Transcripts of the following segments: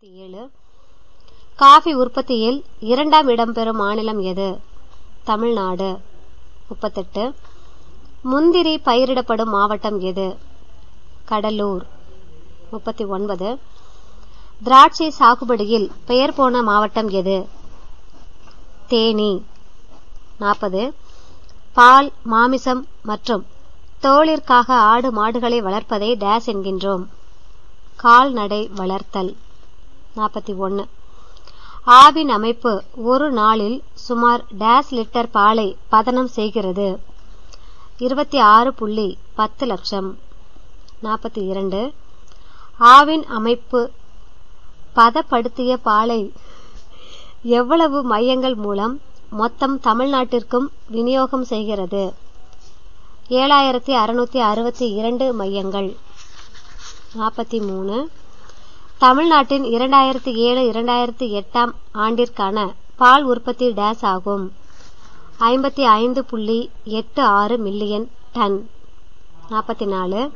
ஏழு. காஃபி உற்பத்தியில் இரண்டாம் இடம் பெறும் மாநிலம் எது? தமிழ்நாடு. முப்பத்தெட்டு. முந்திரி பயிரிடப்படும் மாவட்டம் எது? கடலூர். முப்பத்தி ஒன்பது. திராட்சை சாகுபடியில் பெயர் போன மாவட்டம் எது? தேனி. நாற்பது. பால் மாமிசம் மற்றும் தோளிற்காக ஆடு மாடுகளை வளர்ப்பதை டேஸ் என்கின்றோம். கால்நடை வளர்த்தல். நாற்பத்தி ஒன்று ஆவின் அமைப்பு ஒரு நாளில் சுமார் டேஸ் லிட்டர் பாலை பதனம் செய்கிறது. இருபத்தி ஆறு புள்ளி பத்து லட்சம். நாற்பத்தி இரண்டு. ஆவின் அமைப்பு பதப்படுத்திய பாலை எவ்வளவு மையங்கள் மூலம் மொத்தம் தமிழ்நாட்டிற்கும் விநியோகம் செய்கிறது? ஏழாயிரத்தி அறுநூத்தி அறுபத்தி இரண்டு மையங்கள். நாற்பத்தி மூணு. தமிழ்நாட்டின் இரண்டாயிரத்தி ஏழு இரண்டாயிரத்தி எட்டாம் ஆண்டிற்கான பால் உற்பத்தி டேஸ் ஆகும். ஐம்பத்தி ஐந்து புள்ளி எட்டு ஆறு மில்லியன் டன். நாற்பத்தி நாலு.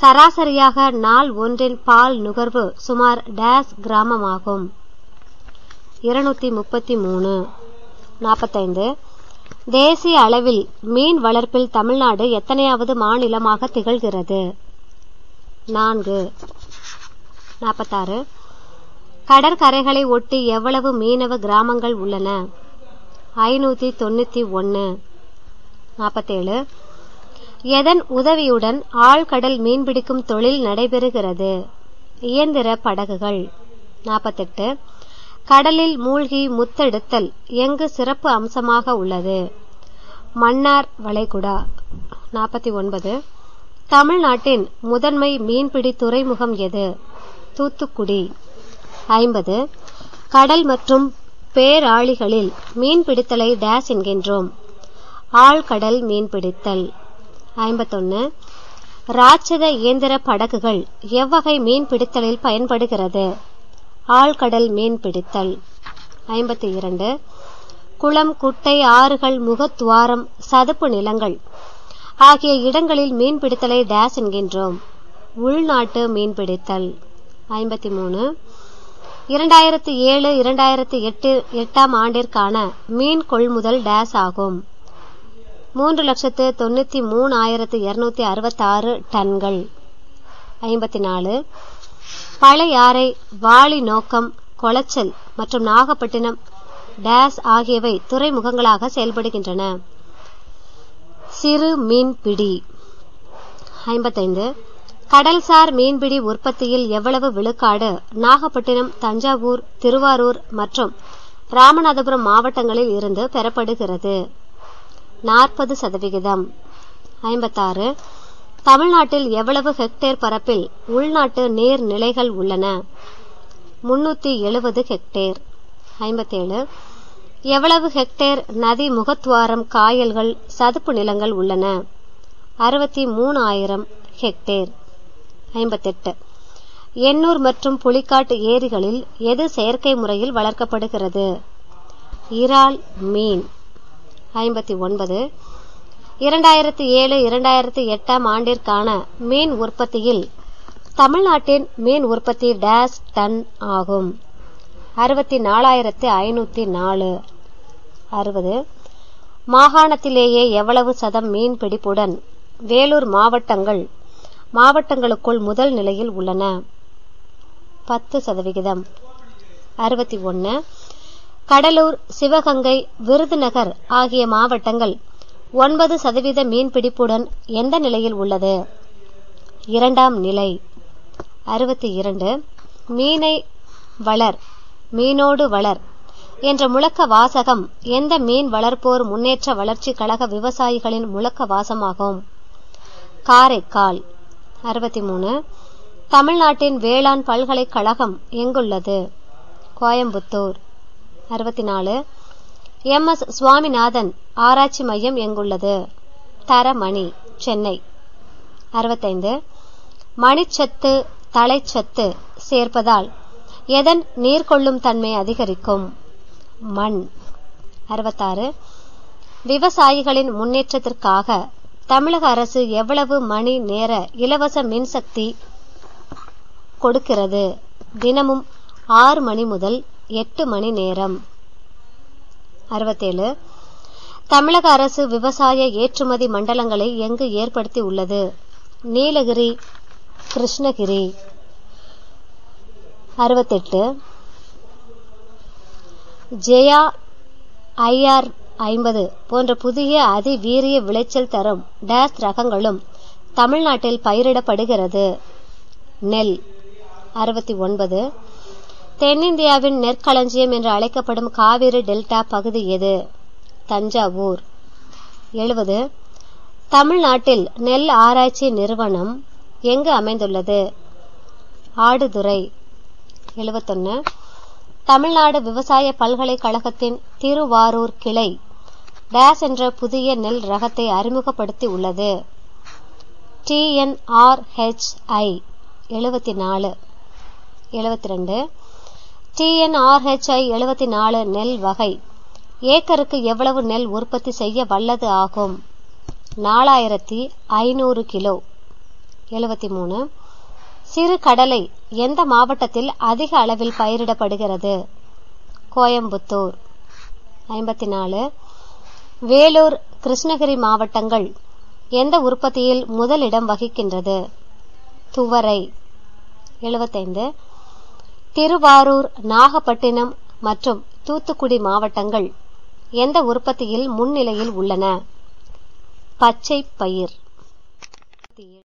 சராசரியாக நாள் ஒன்றின் பால் நுகர்வு சுமார் டேஸ் கிராமமாகும். இருநூத்தி முப்பத்தி மூணு. நாற்பத்தைந்து. தேசிய அளவில் மீன் வளர்ப்பில் தமிழ்நாடு எத்தனையாவது மாநிலமாக திகழ்கிறது? நான்கு. நாற்பத்தாறு கடற்கரைகளை ஒட்டி எவ்வளவு மீனவ கிராமங்கள் உள்ளன? ஐநூற்றி தொண்ணூற்றி ஒன்று நாற்பத்தேழு எதன் உதவியுடன் ஆழ்கடல் மீன்பிடிக்கும் தொழில் நடைபெறுகிறது? இயந்திர படகுகள். நாற்பத்தெட்டு கடலில் மூழ்கி முத்தெடுத்தல் எங்கு சிறப்பு அம்சமாக உள்ளது? மன்னார் வளைகுடா. நாற்பத்தி ஒன்பது. தமிழ்நாட்டின் முதன்மை மீன்பிடி துறைமுகம் எது? தூத்துக்குடி. ஐம்பது. கடல் மற்றும் பேராளிகளில் மீன்பிடித்தலை டேஸ் என்கின்றோம். ஆழ்கடல் மீன்பிடித்தல் ஐம்பத்தொன்னு. ராட்சத இயந்திர படகுகள் எவ்வகை மீன்பிடித்தலில் பயன்படுகிறது? ஆழ்கடல் மீன்பிடித்தல் ஐம்பத்தி இரண்டு குளம் குட்டை ஆறுகள் முகத்துவாரம் சதுப்பு நிலங்கள் ஆகிய இடங்களில் மீன்பிடித்தலை டேஸ் என்கின்றோம். உள்நாட்டு மீன்பிடித்தல் ஐம்பத்தி மூணு. இரண்டாயிரத்தி ஏழு இரண்டாயிரத்தி எட்டு எட்டாம் ஆண்டிற்கான மீன் கொள்முதல் டேஸ் ஆகும். மூன்று லட்சத்து தொண்ணூற்றி மூணாயிரத்து இருநூத்தி அறுபத்தாறு டன்கள். ஐம்பத்தி நாலு. பழையாறை வாளி நோக்கம் கொளச்சல் மற்றும் நாகப்பட்டினம் டேஸ் ஆகியவை துறைமுகங்களாக செயல்படுகின்றன. சிறு மீன்பிடி. ஐம்பத்தைந்து. கடல்சார் மீன்பிடி உற்பத்தியில் எவ்வளவு விழுக்காடு? நாகப்பட்டினம் தஞ்சாவூர் திருவாரூர் மற்றும் ராமநாதபுரம் மாவட்டங்களில் இருந்து பெறப்படுகிறது. நாற்பது சதவிகிதம். ஐம்பத்தாறு. தமிழ்நாட்டில் எவ்வளவு ஹெக்டேர் பரப்பில் உள்நாட்டு நீர்நிலைகள் உள்ளன? முன்னூத்தி எழுபது ஹெக்டேர் ஐம்பத்தேழு. எவ்வளவு ஹெக்டேர் நதி முகத்துவாரம் காயல்கள் சதுப்பு நிலங்கள் உள்ளன? அறுபத்தி மூணாயிரம் ஹெக்டேர் ஐம்பத்தெட்டு. எண்ணூர் மற்றும் புலிக்காட்டு ஏரிகளில் எது செயற்கை முறையில் வளர்க்கப்படுகிறது? இறால் மீன். ஐம்பத்தி ஒன்பது இரண்டாயிரத்தி ஏழு இரண்டாயிரத்தி எட்டாம் ஆண்டிற்கான மீன் உற்பத்தியில் தமிழ்நாட்டின் மீன் உற்பத்தி டேஸ் டன் ஆகும். அறுபத்தி நாலாயிரத்தி ஐநூத்தி நாலு. அறுபது. மாகாணத்திலேயே எவ்வளவு சதம் மீன் பிடிப்புடன் வேலூர் மாவட்டங்கள் மாவட்டங்களுக்குள் முதல் நிலையில் உள்ளன. பத்து சதவிகிதம். அறுபத்தி ஒன்று கடலூர் சிவகங்கை விருதுநகர் ஆகிய மாவட்டங்கள் ஒன்பது சதவீத மீன்பிடிப்புடன் எந்த நிலையில் உள்ளது? இரண்டாம் நிலை. அறுபத்தி இரண்டு. மீனை வளர் மீனோடு வளர் என்ற முழக்க வாசகம் எந்த மீன் வளர்ப்போர் முன்னேற்ற வளர்ச்சி கழக விவசாயிகளின் முழக்க வாசமாகும்? காரைக்கால். அறுபத்தி மூணு தமிழ்நாட்டின் வேளாண் பல்கலைக்கழகம் எங்குள்ளது? கோயம்புத்தூர். அறுபத்தி நாலு எம். எஸ். சுவாமிநாதன் ஆராய்ச்சி மையம் எங்குள்ளது? தரமணி சென்னை. அறுபத்தைந்து. மணிச்சத்து தலைச்சத்து சேர்ப்பதால் எதன் நீர்கொள்ளும் தன்மை அதிகரிக்கும்? மண். அறுபத்தாறு. விவசாயிகளின் முன்னேற்றத்திற்காக தமிழக அரசு எவ்வளவு மணி நேர இலவச மின்சக்தி கொடுக்கிறது? தினமும் ஆறு மணி முதல் எட்டு மணி நேரம். அறுபத்தேழு. தமிழக அரசு விவசாய ஏற்றுமதி மண்டலங்களை எங்கு ஏற்படுத்தி உள்ளது? நீலகிரி கிருஷ்ணகிரி. அறுபத்தெட்டு. ஜெயா ஐஆர் ஐம்பது போன்ற புதிய அதிவீரிய விளைச்சல் தரும் டேஸ் ரகங்களும் தமிழ்நாட்டில் பயிரிடப்படுகிறது. நெல் அறுபத்தி ஒன்பது. தென்னிந்தியாவின் நெற்களஞ்சியம் என்று அழைக்கப்படும் காவிரி டெல்டா பகுதி எது? தஞ்சாவூர். எழுபது. தமிழ்நாட்டில் நெல் ஆராய்ச்சி நிறுவனம் எங்கு அமைந்துள்ளது? ஆடுதுறை. எழுபத்தொன்னு. தமிழ்நாடு விவசாய பல்கலைக்கழகத்தின் திருவாரூர் கிளை டேஸ் என்ற புதிய நெல் ரகத்தை அறிமுகப்படுத்தி உள்ளது. டிஎன்ஆர்ஹெச்ஐ எழுபத்தி நாலு எழுபத்தி ரெண்டு டிஎன்ஆர்ஹெச்ஐ எழுபத்தி நாலு நெல் வகை. ஏக்கருக்கு எவ்வளவு நெல் உற்பத்தி செய்ய வல்லது ஆகும்? நாலாயிரத்தி ஐநூறு கிலோ. எழுபத்தி மூணு சிறு கடலை எந்த மாவட்டத்தில் அதிக அளவில் பயிரிடப்படுகிறது? கோயம்புத்தூர். ஐம்பத்தி நாலு வேலூர் கிருஷ்ணகிரி மாவட்டங்கள் எந்த உற்பத்தியில் முதலிடம் வகிக்கின்றது? துவரை எழுபத்தைந்து திருவாரூர் நாகப்பட்டினம் மற்றும் தூத்துக்குடி மாவட்டங்கள் எந்த உற்பத்தியில் முன்னிலையில் உள்ளன? பச்சை பயிர்.